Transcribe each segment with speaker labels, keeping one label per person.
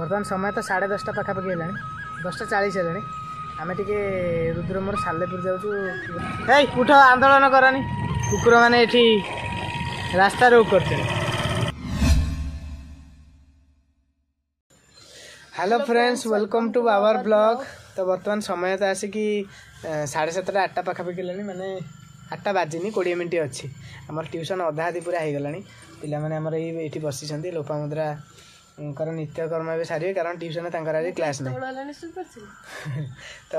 Speaker 1: ବର୍ତ୍ତମାନ ସମୟ ତ ସାଢ଼େ ଦଶଟା ପାଖାପାଖି ହେଲାଣି ଦଶଟା ଚାଳିଶ ହେଲାଣି ଆମେ ଟିକେ ରୁଦ୍ରମର ସାଲେପୁର ଯାଉଛୁ ହେଇ ଉଠ ଆନ୍ଦୋଳନ କରାନି କୁକୁରମାନେ ଏଠି ରାସ୍ତାରେ କରୁଛନ୍ତି ହ୍ୟାଲୋ ଫ୍ରେଣ୍ଡସ୍ ୱେଲକମ୍ ଟୁ ବାବର ବ୍ଲଗ୍ ତ ବର୍ତ୍ତମାନ ସମୟ ତ ଆସିକି ସାଢ଼େ ସାତଟା ଆଠଟା ପାଖାପାଖି ହେଲାଣି ମାନେ ଆଠଟା ବାଜିନି କୋଡ଼ିଏ ମିନିଟ୍ ଅଛି ଆମର ଟିଉସନ୍ ଅଧା ଆଧି ପୁରା ହେଇଗଲାଣି ପିଲାମାନେ ଆମର ଏଇ ଏଇଠି ବସିଛନ୍ତି ଲୋପାମୁଦ୍ରା ତାଙ୍କର ନିତ୍ୟକର୍ମ ଏବେ ସାରିବେ କାରଣ ଟ୍ୟୁସନ୍ ତାଙ୍କର ଆଜି କ୍ଲାସ୍ ନାହିଁ ତ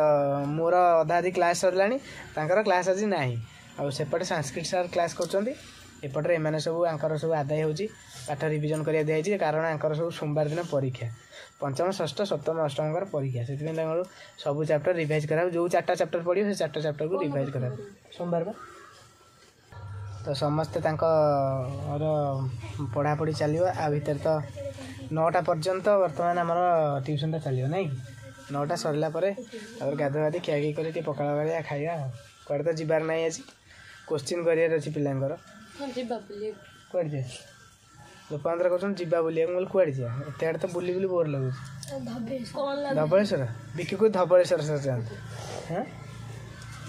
Speaker 1: ମୋର ଅଧା ଅଧି କ୍ଲାସ୍ ସରିଲାଣି ତାଙ୍କର କ୍ଲାସ୍ ଆଜି ନାହିଁ ଆଉ ସେପଟେ ସାଂସ୍କ୍ରିଟ ସାର୍ କ୍ଲାସ୍ କରୁଛନ୍ତି ଏପଟରେ ଏମାନେ ସବୁ ଆଙ୍କର ସବୁ ଆଦାୟ ହେଉଛି ପାଠ ରିଭିଜନ୍ କରିବା ଦିଆହେଇଛି କାରଣ ଆଙ୍କର ସବୁ ସୋମବାର ଦିନ ପରୀକ୍ଷା ପଞ୍ଚମ ଷଷ୍ଠ ସପ୍ତମ ଅଷ୍ଟମଙ୍କର ପରୀକ୍ଷା ସେଥିପାଇଁ ତାଙ୍କର ସବୁ ଚାପ୍ଟର ରିଭାଇଜ୍ କରାହେବ ଯେଉଁ ଚାରିଟା ଚାପ୍ଟର ପଡ଼ିବ ସେ ଚାରିଟା ଚାପ୍ଟରକୁ ରିଭାଇଜ୍ କରାହେବ ସୋମବାର ବା त समस्ते पढापढी चाहिँ आ भर त नटा तो बर्तमान आम ट्युसन टा नै नटा सर गाधी खिया खिया पकडिया खाइ कुरा नै अझै क्वश्चिङ गरेर पहिला दोकान जु बुलि कु बुलि बुलि बोर लाग धवलेश्वर बिकिको धवलेश्वर सर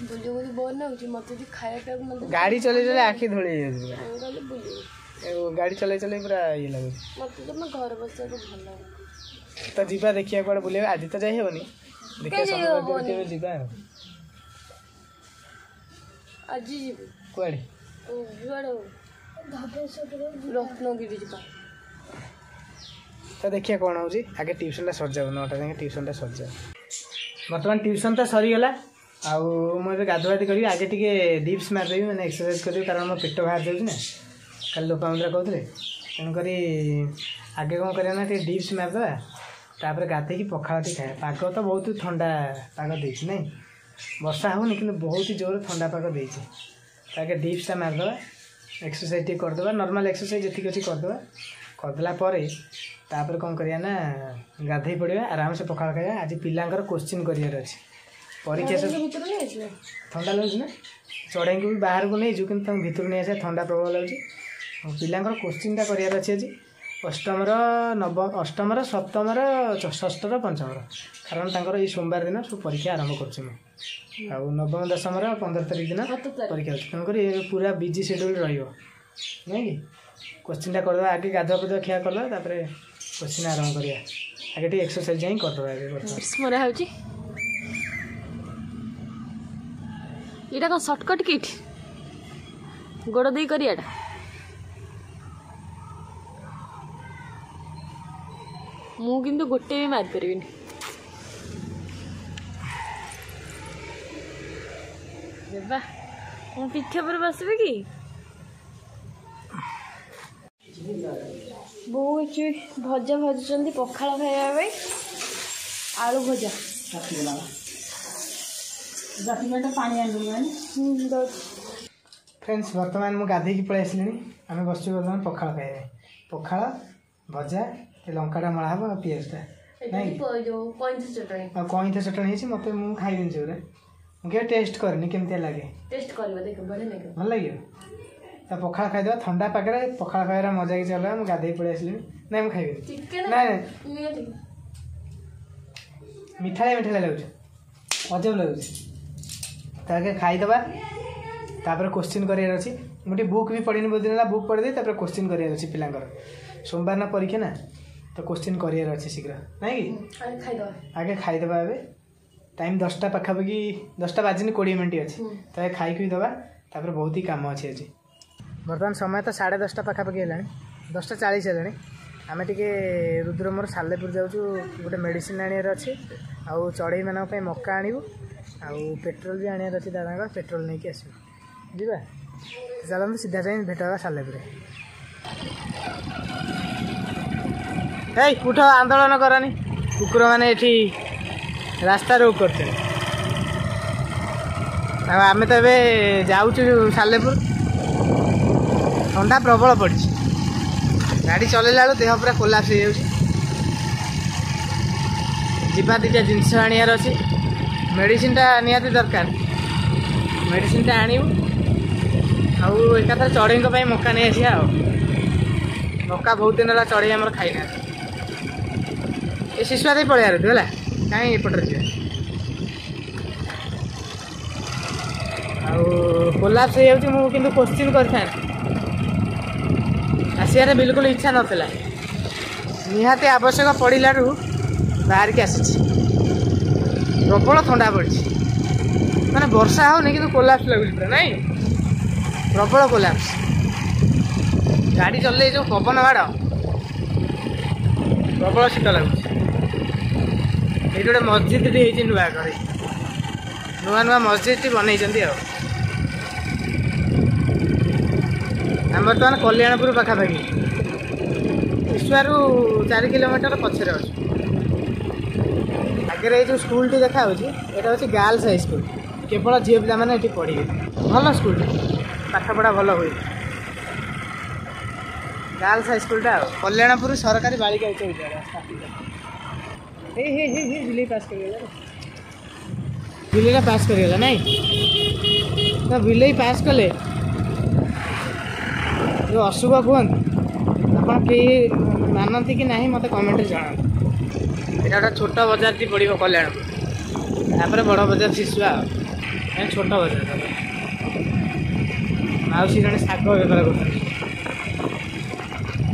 Speaker 1: ବୁଲିବ ବୋଲି ବୋର୍ ଲାଗୁଛି ମୋତେ ଯଦି ଖାଇବା ପିଇବାକୁ ମୋତେ ଗାଡ଼ି ଚଲେଇ ଚଲେଇ ଆଖି ଧୋଳେଇ ହେଇଯାଉଛି ପୁରା ମୁଁ କହିଲି ବୁଲିବି ଗାଡ଼ି ଚଲେଇ ଚଲେଇ ପୁରା ଇଏ ଲାଗୁଛି ମୋତେ ଜମା ଘର ବସିବାକୁ ଭଲ ଲାଗୁନି ତ ଯିବା ଦେଖିବା କୁଆଡ଼େ ବୁଲିବା ଆଜି ତ ଯାଇ ହେବନି ଦେଖିବା ଯିବା ଆଉ
Speaker 2: ଆଜି ଯିବି
Speaker 1: କୁଆଡ଼େ
Speaker 2: କୁଆଡ଼େ ରତ୍ନଗିରି ଯିବା
Speaker 1: ତ ଦେଖିବା କ'ଣ ହେଉଛି ଆଗେ ଟ୍ୟୁସନ୍ଟା ସରିଯାଉ ନଅଟା ଯାଏଁ ଟ୍ୟୁସନ୍ଟା ସରିଯାଉ ବର୍ତ୍ତମାନ ଟ୍ୟୁସନ୍ଟା ସରିଗଲା ଆଉ ମୁଁ ଏବେ ଗାଧୁଆଧି କରିବି ଆଗେ ଟିକେ ଡିପ୍ସ ମାରିଦେବି ମାନେ ଏକ୍ସରସାଇଜ୍ କରିବି କାରଣ ମୋ ପେଟ ବାହାରି ଯାଉଛି ନା କାଲି ଲୋପାମୁଦ୍ରା କହୁଥିଲେ ତେଣୁକରି ଆଗେ କ'ଣ କରିବା ନା ଟିକେ ଡିପ୍ସ ମାରିଦେବା ତାପରେ ଗାଧେଇକି ପଖାଳ ଟିକେ ଖାଇବା ପାଗ ତ ବହୁତ ଥଣ୍ଡା ପାଗ ଦେଇଛି ନାଇଁ ବର୍ଷା ହେଉନି କିନ୍ତୁ ବହୁତ ଜୋରରେ ଥଣ୍ଡା ପାଗ ଦେଇଛି ତାକେ ଡିପ୍ସଟା ମାରିଦେବା ଏକ୍ସରସାଇଜ୍ ଟିକେ କରିଦେବା ନର୍ମାଲ୍ ଏକ୍ସରସାଇଜ୍ ଯେତିକି ଅଛି କରିଦେବା କରିଦେଲା ପରେ ତାପରେ କ'ଣ କରିବା ନା ଗାଧେଇ ପଡ଼ିବା ଆରାମସେ ପଖାଳ ଖାଇବା ଆଜି ପିଲାଙ୍କର କୋଶ୍ଚିନ୍ କରିବାର ଅଛି ପରୀକ୍ଷା
Speaker 2: ଶେଷ
Speaker 1: ଥଣ୍ଡା ଲାଗୁଛି ନା ଚଢ଼େଇଙ୍କୁ ବି ବାହାରକୁ ନେଇଛୁ କିନ୍ତୁ ତାଙ୍କ ଭିତରୁ ନେଇ ଆସିବା ଥଣ୍ଡା ପ୍ରବଳ ଲାଗୁଛି ପିଲାଙ୍କର କୋଶ୍ଚିନ୍ଟା କରିବାର ଅଛି ଆଜି ଅଷ୍ଟମର ନବମ ଅଷ୍ଟମର ସପ୍ତମର ଷଷ୍ଠର ପଞ୍ଚମର କାରଣ ତାଙ୍କର ଏଇ ସୋମବାର ଦିନ ସବୁ ପରୀକ୍ଷା ଆରମ୍ଭ କରୁଛି ମୁଁ ଆଉ ନବମ ଦଶମର ପନ୍ଦର ତାରିଖ ଦିନ ପରୀକ୍ଷା ହେଉଛି ତେଣୁକରି ପୁରା ବିଜି ସେଡ଼୍ୟୁଲ୍ ରହିବ ନାଇଁ କି କୋଶ୍ଚିନ୍ଟା କରିଦେବା ଆଗେ ଗାଧୁଆ ପାଧୁଆ ଖିଆ କରିଦେବା ତାପରେ କୋଶ୍ଚିନ୍ ଆରମ୍ଭ କରିବା ଆଗେ ଟିକେ ଏକ୍ସରସାଇଜ୍ ଯାଇ କରିଦେବା
Speaker 2: ଏବେ ହେଉଛି
Speaker 1: यहाँ कौन सर्टकट किट गोड़
Speaker 2: दे कर मुझे
Speaker 1: गोटे भी मारिपर पीछे पर बस कि बो कि भजा भजुच्च पखाड़ खाया आलू
Speaker 2: भजा फ्रेंड्स बर्तमान मुझे गाधे
Speaker 1: की आम बस बर्तमान पखाल खाइबे पखा भजा लंका मराब आ पिजटा नहीं कईथ चटनी मत खाई से मुझे
Speaker 2: टेस्ट
Speaker 1: करनी कम लगे भल लगे पखाड़ खाई थंडा पाखे पखाड़ खाइबार मजा चल अलग मुझे गाधी पलि ना मुझे खाइबी ना मिठाई मिठाई लगे अजब लगे त आगे खाइदि तोस्चिन्टी बुक पढिने बुद्धि बुक पढाइदिएर क्वश्चिन्स पिलाोमबार न परीक्षा न
Speaker 2: तोस्चिन्यार
Speaker 1: शीघ्र नाइक आगे खाइदि टाइम दसटा पाखापा दसटा बाजन कि मिनट अच्छा त खाइक दबा बहुत काम अझ अझै बर्तन समय त साढे दसटा पाखापा दसटा चालिस होला नि आमेट रुद्रम सालेपुर जाउछु गए मेडिसन आणबार अच्छौ चढै मैले मका आणु ଆଉ ପେଟ୍ରୋଲ ବି ଆଣିବାର ଅଛି ଦାଦାଙ୍କର ପେଟ୍ରୋଲ ନେଇକି ଆସିବୁ ଯିବା ଚାଲନ୍ତୁ ସିଧା ଯାଇ ଭେଟ ହେବା ସାଲେବରେ ହେଇ ଉଠ ଆନ୍ଦୋଳନ କରନି କୁକୁରମାନେ ଏଠି ରାସ୍ତା ରୋକ କରୁଛନ୍ତି ଆଉ ଆମେ ତ ଏବେ ଯାଉଛୁ ସାଲେପୁର ଥଣ୍ଡା ପ୍ରବଳ ପଡ଼ିଛି ଗାଡ଼ି ଚଲେଇଲା ବେଳକୁ ଦେହ ପୁରା କୋଲାପ୍ସ ହେଇଯାଉଛି ଯିବା ଦୁଇଟା ଜିନିଷ ଆଣିବାର ଅଛି ମେଡ଼ିସିନ୍ଟା ନିହାତି ଦରକାର ମେଡ଼ିସିନଟା ଆଣିବୁ ଆଉ ଏକାଥରେ ଚଢ଼େଇଙ୍କ ପାଇଁ ମକା ନେଇ ଆସିବା ଆଉ ମକା ବହୁତ ଦିନ ହେଲା ଚଢ଼େଇ ଆମର ଖାଇନା ଏ ଶିଶୁଆ ଦେଇ ପଳେଇବାର ତୁ ହେଲା କାହିଁ ଏପଟରେ ଯିବା ଆଉ ଗୋଲାପ କୋଲାପ୍ସ ହେଇଯାଉଛି ମୁଁ କିନ୍ତୁ କୋଶ୍ଚିନ୍ କରିଥାନ୍ତି ଆସିବାରେ ବିଲକୁଲ ଇଚ୍ଛା ନଥିଲା ନିହାତି ଆବଶ୍ୟକ ପଡ଼ିଲାରୁ ବାହାରିକି ଆସିଛି ପ୍ରବଳ ଥଣ୍ଡା ପଡ଼ିଛି ମାନେ ବର୍ଷା ହେଉନି କିନ୍ତୁ କୋଲାପ୍ସ ଲାଗୁଛି ପୁରା ନାଇଁ ପ୍ରବଳ କୋଲାପ୍ସ ଗାଡ଼ି ଚଲେଇ ଯେଉଁ ପବନ ବାଡ଼ ପ୍ରବଳ ଶୀତ ଲାଗୁଛି ଏଇଠି ଗୋଟେ ମସଜିଦଟି ହେଇଛି ନୂଆ କରି ନୂଆ ନୂଆ ମସଜିଦଟି ବନେଇଛନ୍ତି ଆଉ ଆମେ ବର୍ତ୍ତମାନ କଲ୍ୟାଣପୁର ପାଖାପାଖି ବିଶ୍ୱାରୁ ଚାରି କିଲୋମିଟର ପଛରେ ଅଛୁ ଆଗରେ ଏଇ ଯେଉଁ ସ୍କୁଲଟି ଦେଖାହେଉଛି ଏଇଟା ହେଉଛି ଗାର୍ଲସ ହାଇସ୍କୁଲ କେବଳ ଝିଅ ପିଲାମାନେ ଏଠି ପଢ଼ିବେ ଭଲ ସ୍କୁଲଟି ପାଠପଢ଼ା ଭଲ ହୁଏ ଗାର୍ଲସ ହାଇସ୍କୁଲଟା ଆଉ କଲ୍ୟାଣପୁର ସରକାରୀ ବାଳିକା ଉଚ୍ଚ ବିଦ୍ୟାଳୟ ସ୍ଥାପିତ ହେଇ ହେଇ ହେଇ ହେଇ ବିଲେଇ ପାସ୍ କରିଗଲା ବିଲେଇଟା ପାସ୍ କରିଗଲା ନାଇଁ ତ ବିଲେଇ ପାସ୍ କଲେ ଯେଉଁ ଅଶୁଭ କୁହନ୍ତି ଆପଣ କେହି ମାନନ୍ତି କି ନାହିଁ ମୋତେ କମେଣ୍ଟରେ ଜଣାନ୍ତୁ ଏଇଟା ଗୋଟେ ଛୋଟ ବଜାରଟି ପଡ଼ିବ କଲ୍ୟାଣ ତାପରେ ବଡ଼ ବଜାର ଶିଶୁଆ শিশুয়া ଛୋଟ ବଜାର বজার মাউসী ଜଣେ ଶାଗ ବେପାର କରୁଛନ୍ତି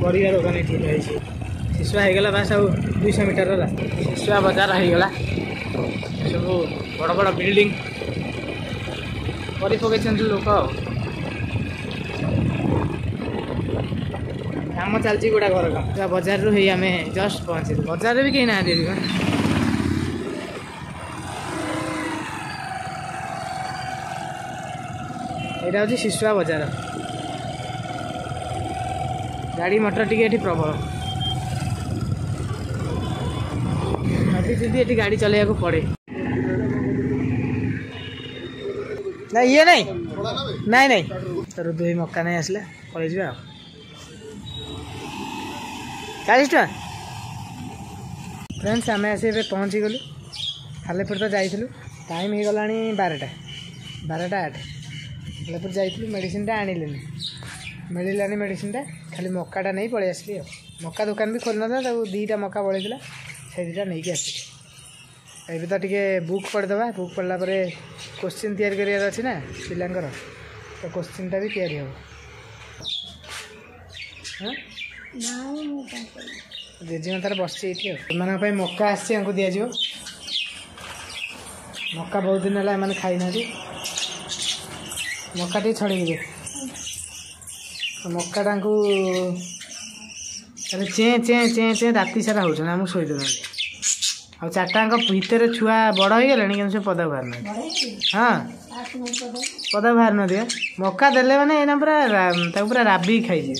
Speaker 1: ପରିବା ଦୋକାନ ଏଠି ହେଇଛି ଶିଶୁଆ ହେଇଗଲା ବାସ୍ ଆଉ ଦୁଇଶହ ମିଟର ରାସ୍ତା ଶିଶୁଆ ବଜାର ହେଇଗଲା ସବୁ ବଡ଼ ବଡ଼ ବିଲ୍ଡିଂ କରି ପକେଇଛନ୍ତି ଲୋକ ଆଉ କାମ ଚାଲିଛି ଗୋଟା ଘର କାମ ପୁରା ବଜାରରୁ ହେଇ ଆମେ ଜଷ୍ଟ ପହଞ୍ଚିଲୁ ବଜାରରେ ବି କେହି ନାହାନ୍ତି ଏଠି ଏଇଟା ହେଉଛି ଶିଶୁଆ ବଜାର ଗାଡ଼ି ମଟର ଟିକେ ଏଠି ପ୍ରବଳ ଦିଦି ଏଠି ଗାଡ଼ି ଚଲେଇବାକୁ ପଡ଼େ ନା ଇଏ ନାଇଁ ନାଇଁ ନାଇଁ ତାର ଦୁଇ ମକା ନେଇ ଆସିଲେ ପଳେଇଯିବା ଆଉ ଚାଳିଶ ଟଙ୍କା ଫ୍ରେଣ୍ଡସ୍ ଆମେ ଆସି ଏବେ ପହଞ୍ଚିଗଲୁ ଖାଲିପୁର ତ ଯାଇଥିଲୁ ଟାଇମ୍ ହେଇଗଲାଣି ବାରଟା ବାରଟା ଆଠ ଖାଲିପୁର ଯାଇଥିଲୁ ମେଡ଼ିସିନଟା ଆଣିଲେନି ମିଳିଲାନି ମେଡ଼ିସିନଟା ଖାଲି ମକାଟା ନେଇ ପଳେଇ ଆସିଲି ଆଉ ମକା ଦୋକାନ ବି ଖୋଲିନଥିଲା ତାକୁ ଦୁଇଟା ମକା ପଳେଇଥିଲା ସେଇ ଦୁଇଟା ନେଇକି ଆସିଲି ଏବେ ତ ଟିକେ ବୁକ୍ ପଢ଼ିଦେବା ବୁକ୍ ପଢ଼ିଲା ପରେ କୋଶ୍ଚିନ୍ ତିଆରି କରିବାର ଅଛି ନା ପିଲାଙ୍କର ତ କୋଶ୍ଚିନ୍ଟା ବି ତିଆରି ହେବ ହଁ ଜେଜେମା ତାର ବସିଛି ଏଇଠି ଆଉ ଏମାନଙ୍କ ପାଇଁ ମକା ଆସିଛି ଆଙ୍କୁ ଦିଆଯିବ ମକା ବହୁତ ଦିନ ହେଲା ଏମାନେ ଖାଇନାହାନ୍ତି ମକା ଟିକେ ଛଡ଼ିଯିବେ ମକା ତାଙ୍କୁ ତାହେଲେ ଚେଁ ଚେଁ ଚେଁ ଚେଁ ରାତି ସାରା ହେଉଛନ୍ତି ଆମକୁ ଶୋଇଦେଉନାହାନ୍ତି ଆଉ ଚାରିଟାଙ୍କ ଭିତରେ ଛୁଆ ବଡ଼ ହେଇଗଲେଣି କିନ୍ତୁ ସେ ପଦା ବାହାରୁନାହିଁ ହଁ ପଦା ବାହାରୁନ ଦିଅ ମକା ଦେଲେ ମାନେ ଏଇନା ପୁରା ତାକୁ ପୁରା ରାବିକି ଖାଇଯିବେ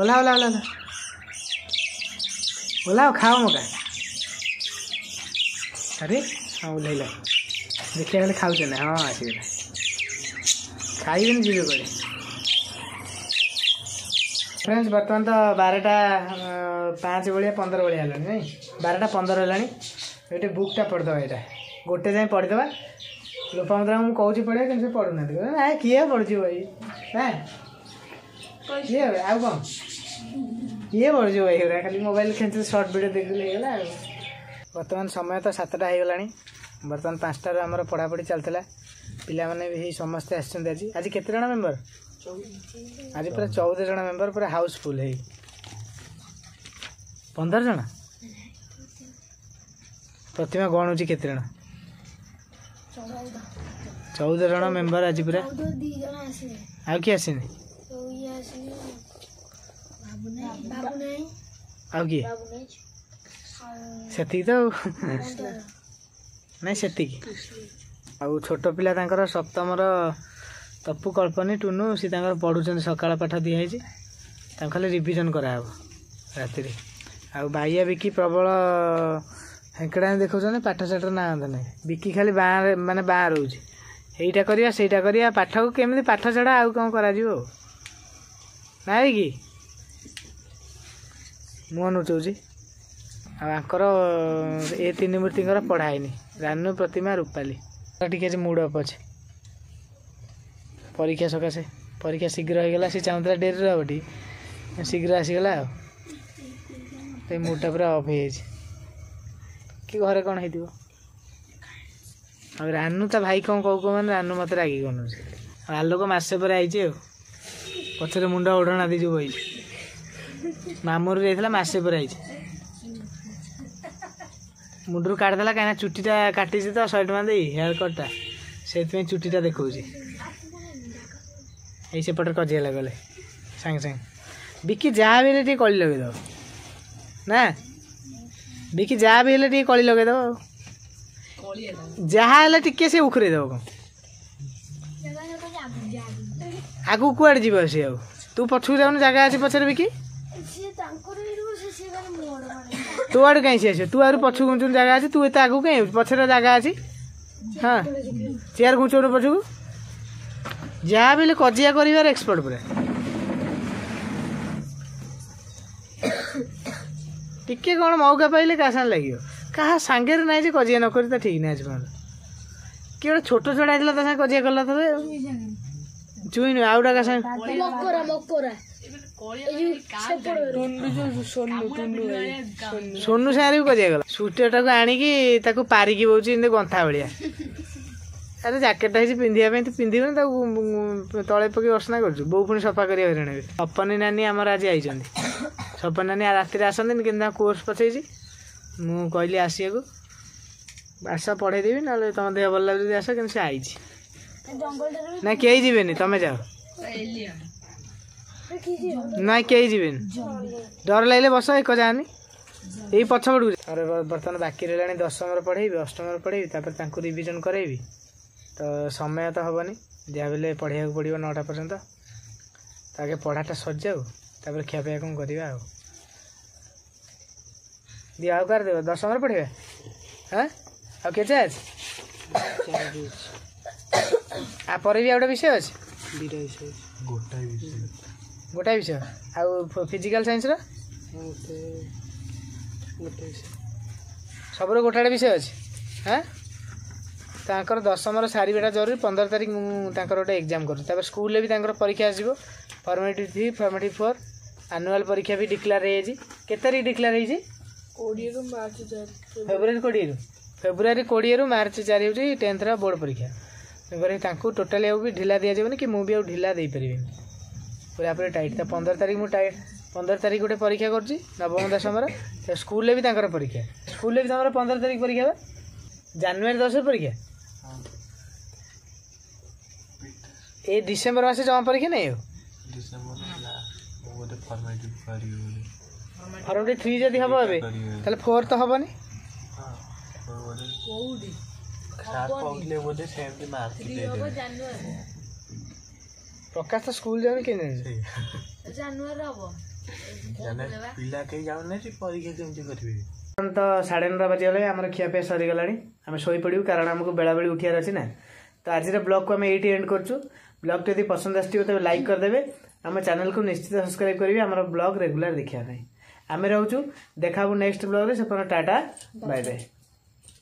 Speaker 2: ओलाओ ओलाओ ओला ओलाओ खाओ
Speaker 1: मगा अरे हाँ ओह्ल ଦେଖିଲା ବେଳେ ଖାଉଛ ନା
Speaker 2: ହଁ
Speaker 1: ଆସିଗଲା ଖାଇବେନି ଯିବେ କୁଆଡ଼େ ଫ୍ରେଣ୍ଡସ୍ ବର୍ତ୍ତମାନ ତ ବାରଟା ପାଞ୍ଚ ଭଳିଆ ପନ୍ଦର ଭଳିଆ ହେଲାଣି ନାଇଁ ବାରଟା ପନ୍ଦର ହେଲାଣି ଏଠି ବୁକ୍ଟା ପଢ଼ିଦେବା ଏଇଟା ଗୋଟେ ଯାଏଁ ପଢ଼ିଦେବା ଲୋପାମୁଦ୍ରାଙ୍କୁ ମୁଁ କହୁଛି ପଢ଼ିବା କିନ୍ତୁ ସେ ପଢ଼ୁନାହାନ୍ତି କହିବେ ନା କିଏ ପଢ଼ୁଛି ଭାଇ ହଁ କିଏ ଆଉ କ'ଣ କିଏ ମରୁଛି ଭାଇ ହେରା ଖାଲି ମୋବାଇଲ ଖେଞ୍ଚୁଛି ସର୍ଟ ଭିଡ଼ିଓ ଦେଖିଦେଲେ ହେଇଗଲା ଆଉ ବର୍ତ୍ତମାନ ସମୟ ତ ସାତଟା ହେଇଗଲାଣି ବର୍ତ୍ତମାନ ପାଞ୍ଚଟାରୁ ଆମର ପଢ଼ାପଢ଼ି ଚାଲିଥିଲା ପିଲାମାନେ ବି ସମସ୍ତେ ଆସିଛନ୍ତି ଆଜି ଆଜି କେତେ ଜଣ ମେମ୍ବର ଆଜି ପୁରା ଚଉଦ ଜଣ ମେମ୍ବର ପୁରା ହାଉସଫୁଲ୍ ହେଇ ପନ୍ଦର ଜଣ ପ୍ରତିମା ଗଣୁଛି କେତେ ଜଣ ଚଉଦ ଜଣ ମେମ୍ବର ଆଜି ପୁରା ଆଉ କିଏ ଆସିନି ଆଉ କିଏ ସେତିକି ତ ଆଉ ନାଇଁ ସେତିକି ଆଉ ଛୋଟ ପିଲା ତାଙ୍କର ସପ୍ତମର ତପୁ କଳ୍ପନୀ ଟୁନୁ ସିଏ ତାଙ୍କର ପଢ଼ୁଛନ୍ତି ସକାଳ ପାଠ ଦିଆହେଇଛି ତାଙ୍କ ହେଲେ ରିଭିଜନ୍ କରାହେବ ରାତିରେ ଆଉ ବାଇଆ ବିକି ପ୍ରବଳ ହେଙ୍କଡ଼ା ଦେଖାଉଛନ୍ତି ପାଠ ସାଠ ନାହାନ୍ତି ନାହିଁ ବିକି ଖାଲି ବାଁରେ ମାନେ ବାଁ ରହୁଛି ଏଇଟା କରିବା ସେଇଟା କରିବା ପାଠକୁ କେମିତି ପାଠ ଛଡ଼ା ଆଉ କ'ଣ କରାଯିବ ନାଇଁ କି ମୁଁ ଅନୁଚଉଛି ଆଉ ଆଙ୍କର ଏ ତିନି ମୂର୍ତ୍ତିଙ୍କର ପଢ଼ା ହେଇନି ରାନୁ ପ୍ରତିମା ରୂପାଲି ଟିକେ ଆଜି ମୁଡ଼ ଅପ୍ ଅଛି ପରୀକ୍ଷା ସକାଶେ ପରୀକ୍ଷା ଶୀଘ୍ର ହେଇଗଲା ସେ ଚାହୁଁଥିଲା ଡେରିରେ ହେବ ଟି ଶୀଘ୍ର ଆସିଗଲା ଆଉ ସେ ମୁଡ଼ଟା ପୁରା ଅଫ୍ ହେଇଯାଇଛି କି ଘରେ କ'ଣ ହେଇଥିବ ଆଉ ରାନୁ ତା ଭାଇ କ'ଣ କହୁ କହୁ ମାନେ ରାନୁ ମୋତେ ରାଗି ଗଣୁଛି ଆଉ ଆଲୋକ ମାସେ ପରେ ଆଇଛି ଆଉ ପଛରେ ମୁଣ୍ଡ ଓଢ଼ଣା ଦେଇଛୁ ବଇଛି ମାମୁଁରୁ ଯାଇଥିଲା ମାସେ ପରେ ଆଇଛି ମୁଣ୍ଡରୁ କାଢ଼ିଦେଲା କାହିଁକିନା ଚୁଟିଟା କାଟିଛି ତ ଶହେ ଟଙ୍କା ଦେଇ ହେୟାର କଟ୍ଟା ସେଇଥିପାଇଁ ଚୁଟିଟା ଦେଖାଉଛି ଏଇ ସେପଟେ କଜିଗଲା ଗଲେ ସାଙ୍ଗେ ସାଙ୍ଗେ ବିକି ଯାହା ବି ହେଲେ ଟିକେ କଳି ଲଗେଇଦେବ ନା ବିକି ଯାହା ବି ହେଲେ ଟିକେ କଳି ଲଗେଇଦେବ ଯାହା ହେଲେ ଟିକେ ସେ ଉଖୁରେଇଦେବ କ'ଣ ଆଗକୁ କୁଆଡ଼େ ଯିବ ସେ ଆଉ ତୁ ପଛକୁ ଯାଉନୁ ଜାଗା ଅଛି ପଛରେ ବିକି ତୁ ଆଡ଼ୁ କାହିଁ ସିଏ ଆସିବ ତୁ ଆଡ଼ୁ ପଛ ଘୁଞ୍ଚୁଣୁ ଜାଗା ଅଛି ତୁ ଏତେ ଆଗକୁ କାହିଁ ହେଉଛୁ ପଛରେ ଜାଗା ଅଛି ହଁ ଚେୟାର ଘୁଞ୍ଚଉନୁ ପଛକୁ ଯାହା ବି ହେଲେ କଜିଆ କରିବାର ଏକ୍ସପର୍ଟ ପୁରା ଟିକେ କ'ଣ ମଉକା ପାଇଲେ କାହା ସାଙ୍ଗରେ ଲାଗିବ କାହା ସାଙ୍ଗରେ ନାହିଁ ଯେ କଜିଆ ନ କରି ତା ଠିକ୍ ନାହିଁ ଆଜି ପର୍ଯ୍ୟନ୍ତ କିଏ ଗୋଟେ ଛୋଟ ଛଡ଼ା ହେଇଥିଲା ତା ସାଙ୍ଗେ କଜିଆ କଲା ଥରେ ଚୁଇଁ ନୁହେଁ ଆଉ ଗୋଟେ କାହା ସାଙ୍ଗେ ସୋନୁ ସାଙ୍ଗରେ ବି କରିବାକୁ ଗଲା ସୁଟଟାକୁ ଆଣିକି ତାକୁ ପାରିକି ବୋଉଛି ଏମିତି ଗନ୍ଥା ଭଳିଆ ତାର ଜ୍ୟାକେଟଟା ହେଇଛି ପିନ୍ଧିବା ପାଇଁ ତୁ ପିନ୍ଧିବୁନି ତାକୁ ତଳେ ପକେଇ ବର୍ଷନା କରୁଛୁ ବୋଉ ପୁଣି ସଫା କରିବା ହଇରାଣ ହେବେ ସପନୀ ନାନୀ ଆମର ଆଜି ଆଇଛନ୍ତି ସପନୀ ନାନୀ ରାତିରେ ଆସନ୍ତିନି କେମିତି ତାଙ୍କ କୋର୍ସ ପଠେଇଛି ମୁଁ କହିଲି ଆସିବାକୁ ଆସ ପଢ଼େଇଦେବି ନହେଲେ ତମ ଦେହ ଭଲ ଲାଗୁଛି ଯଦି ଆସ କିନ୍ତୁ ସେ ଆଇଛି ନା କେହି ଯିବେନି ତମେ ଯାଅ न केही जेन डरलाइ बस है कि यही पछ पढ्छ बर्त बा रह दसम र पढे अष्टम पढे तिभिजन करे त समय त हे नि दिले पढाइ पढ्यो नटा पर्यन्त अगे पढाटा सजाउ खिया कम्बा दसम पढ
Speaker 3: आउँछ विषय ଗୋଟାଏ ବିଷୟ
Speaker 1: ଆଉ ଫିଜିକାଲ୍ ସାଇନ୍ସର ସବୁର ଗୋଟାଏ ବିଷୟ ଅଛି ହାଁ ତାଙ୍କର ଦଶମର ସାରିବାଟା ଜରୁରୀ ପନ୍ଦର ତାରିଖ ମୁଁ ତାଙ୍କର ଗୋଟେ ଏକ୍ଜାମ୍ କରୁଛି ତାପରେ ସ୍କୁଲରେ ବି ତାଙ୍କର ପରୀକ୍ଷା ଆସିବ formative three formative four annual ପରୀକ୍ଷା ବି ଡିକ୍ଲାର ହେଇଯାଇଛି କେତେ ତାରିଖ ଡିକ୍ଲାର ହେଇଛି
Speaker 3: କୋଡ଼ିଏରୁ ମାର୍ଚ୍ଚ ଚାରି
Speaker 1: ଫେବୃଆରୀ କୋଡ଼ିଏରୁ ଫେବୃଆରୀ କୋଡ଼ିଏରୁ ମାର୍ଚ୍ଚ ଚାରି ହେଉଛି ଟେନ୍ଥର ବୋର୍ଡ଼ ପରୀକ୍ଷା ତାଙ୍କୁ ଟୋଟାଲି ଆଉ ବି ଢିଲା ଦିଆଯିବନି କି ମୁଁ ବି ଆଉ ଢିଲା ଦେଇପାରିବିନି ପୁରାପୁରି ଟାଇଟ୍ ତ ପନ୍ଦର ତାରିଖ ମୁଁ ଟାଇଟ୍ ପନ୍ଦର ତାରିଖ ଗୋଟେ ପରୀକ୍ଷା କରୁଛି ନବମ ଦଶମର ସ୍କୁଲରେ ବି ତାଙ୍କର ପରୀକ୍ଷା ସ୍କୁଲରେ ବି ତାଙ୍କର ପନ୍ଦର ତାରିଖ ପରୀକ୍ଷା ବା ଜାନୁଆରୀ ଦଶରେ ପରୀକ୍ଷା ଏ ଡିସେମ୍ବର ମାସେ ଜମା ପରୀକ୍ଷା ନାହିଁ ଆଉ ଫର୍ମାଟି ଥ୍ରୀ ଯଦି ହେବ ଏବେ ତାହେଲେ ଫୋର୍ ତ ହେବନି
Speaker 3: ବୋଧେ ସେମିତି ମାର୍ଚ୍ଚ
Speaker 1: ପ୍ରକାଶ ତ ସ୍କୁଲ ଯାଉନି କେମିତି ଜାଣିଛି
Speaker 2: ଜାନୁଆରୀ ହବ
Speaker 3: ପିଲା କେହି ଯାଉନାହାନ୍ତି ପରୀକ୍ଷା କେମିତି କରିବେ
Speaker 1: ତ ସାଢ଼େ ନଅଟା ବାଜିଗଲେ ଆମର ଖିଆପିଆ ସରିଗଲାଣି ଆମେ ଶୋଇପଡ଼ିବୁ କାରଣ ଆମକୁ ବେଳାବେଳି ଉଠିବାର ଅଛି ନା ତ ଆଜିର ବ୍ଲଗ୍କୁ ଆମେ ଏଇଠି ଏଣ୍ଡ କରୁଛୁ ବ୍ଲଗ୍ଟି ଯଦି ପସନ୍ଦ ଆସିଥିବ ତେବେ ଲାଇକ୍ କରିଦେବେ ଆମ ଚ୍ୟାନେଲ୍କୁ ନିଶ୍ଚିତ ସବସ୍କ୍ରାଇବ୍ କରିବେ ଆମର ବ୍ଲଗ୍ ରେଗୁଲାର ଦେଖିବା ପାଇଁ ଆମେ ରହୁଛୁ ଦେଖା ହେବ ନେକ୍ସଟ ବ୍ଲଗ୍ରେ ସେପର୍ଯ୍ୟନ୍ତ ଟାଟା ବାଏ ବାଏ